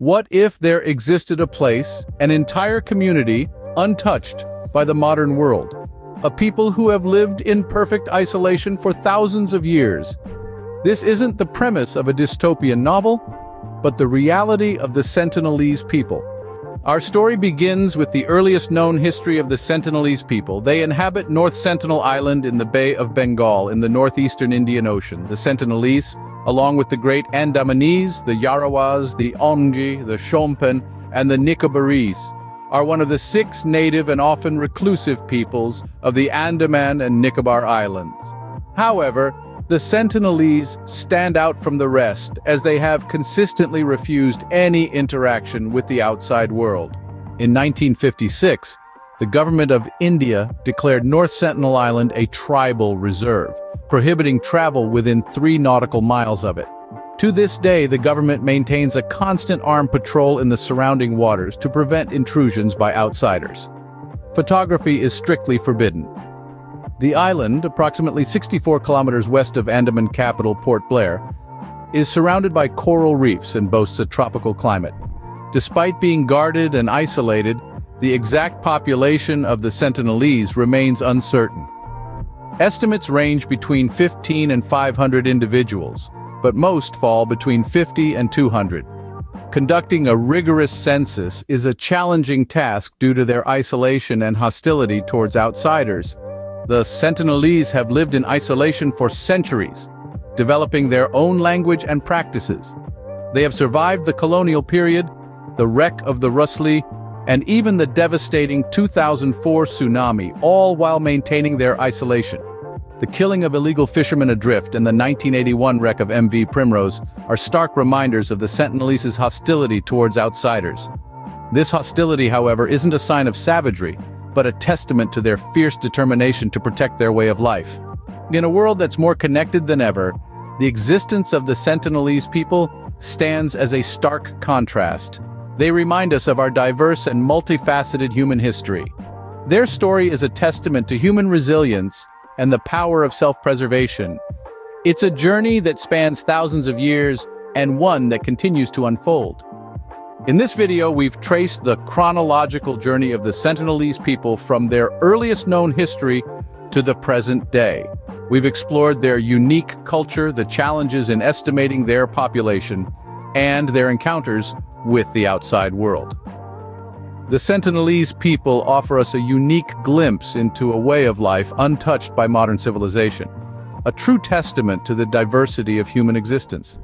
What if there existed a place, an entire community, untouched by the modern world? A people who have lived in perfect isolation for thousands of years. This isn't the premise of a dystopian novel, but the reality of the Sentinelese people. Our story begins with the earliest known history of the Sentinelese people. They inhabit North Sentinel Island in the Bay of Bengal in the northeastern Indian Ocean. The Sentinelese, along with the great Andamanese, the Jarawas, the Onge, the Shompen, and the Nicobarese, are one of the six native and often reclusive peoples of the Andaman and Nicobar Islands. However, the Sentinelese stand out from the rest as they have consistently refused any interaction with the outside world. In 1956, the government of India declared North Sentinel Island a tribal reserve, prohibiting travel within three nautical miles of it. To this day, the government maintains a constant armed patrol in the surrounding waters to prevent intrusions by outsiders. Photography is strictly forbidden. The island, approximately 64 kilometers west of Andaman capital Port Blair, is surrounded by coral reefs and boasts a tropical climate. Despite being guarded and isolated, the exact population of the Sentinelese remains uncertain. Estimates range between 15 and 500 individuals, but most fall between 50 and 200. Conducting a rigorous census is a challenging task due to their isolation and hostility towards outsiders. The Sentinelese have lived in isolation for centuries, developing their own language and practices. They have survived the colonial period, the wreck of the Rusli, and even the devastating 2004 tsunami, all while maintaining their isolation. The killing of illegal fishermen adrift and the 1981 wreck of MV Primrose are stark reminders of the Sentinelese' hostility towards outsiders. This hostility, however, isn't a sign of savagery, but a testament to their fierce determination to protect their way of life. In a world that's more connected than ever, the existence of the Sentinelese people stands as a stark contrast. They remind us of our diverse and multifaceted human history. Their story is a testament to human resilience and the power of self-preservation. It's a journey that spans thousands of years and one that continues to unfold. In this video, we've traced the chronological journey of the Sentinelese people from their earliest known history to the present day. We've explored their unique culture, the challenges in estimating their population, and their encounters with the outside world. The Sentinelese people offer us a unique glimpse into a way of life untouched by modern civilization, a true testament to the diversity of human existence.